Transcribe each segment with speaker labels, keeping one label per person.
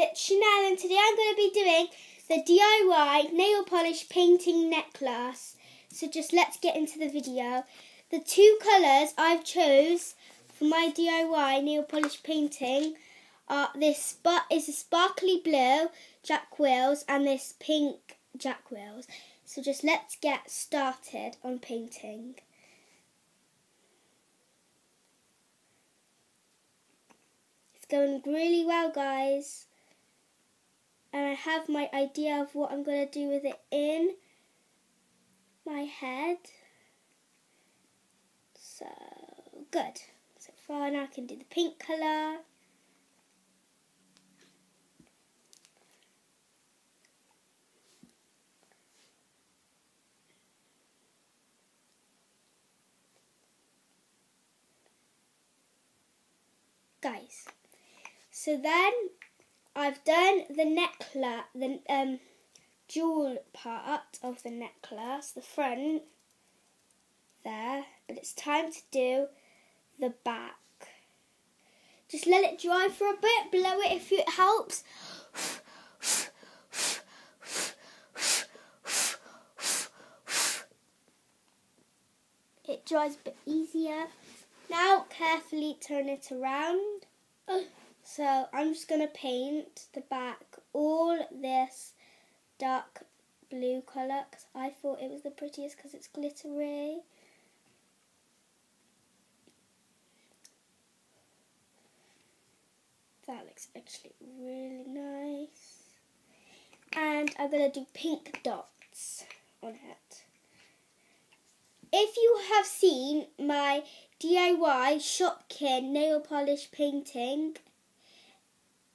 Speaker 1: it's Chanel and today I'm going to be doing the DIY nail polish painting necklace. So just let's get into the video. The two colours I've chose for my DIY nail polish painting are this but is a sparkly blue Jack Wills and this pink Jack Wills. So just let's get started on painting. It's going really well, guys. And I have my idea of what I'm going to do with it in my head. So, good. So far now I can do the pink colour. Guys, so then I've done the necklace, the um, jewel part of the necklace, the front there, but it's time to do the back. Just let it dry for a bit, blow it if it helps. It dries a bit easier. Now carefully turn it around. So I'm just going to paint the back all this dark blue colour because I thought it was the prettiest because it's glittery. That looks actually really nice. And I'm going to do pink dots on it. If you have seen my DIY Shopkin nail polish painting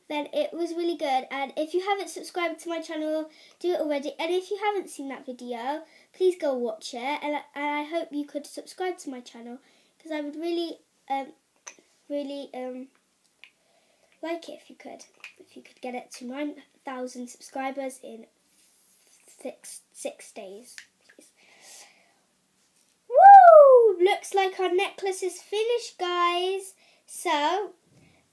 Speaker 1: then it was really good. And if you haven't subscribed to my channel, do it already. And if you haven't seen that video, please go watch it. And, and I hope you could subscribe to my channel because I would really, um, really um, like it if you could. If you could get it to 9,000 subscribers in six, six days. Woo! Looks like our necklace is finished, guys. So,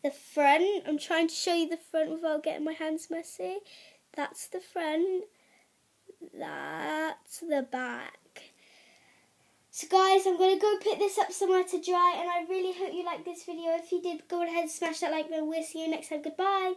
Speaker 1: the front. I'm trying to show you the front without getting my hands messy. That's the front. That's the back. So guys, I'm going to go put this up somewhere to dry and I really hope you liked this video. If you did, go ahead and smash that like button. We'll see you next time. Goodbye.